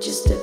just a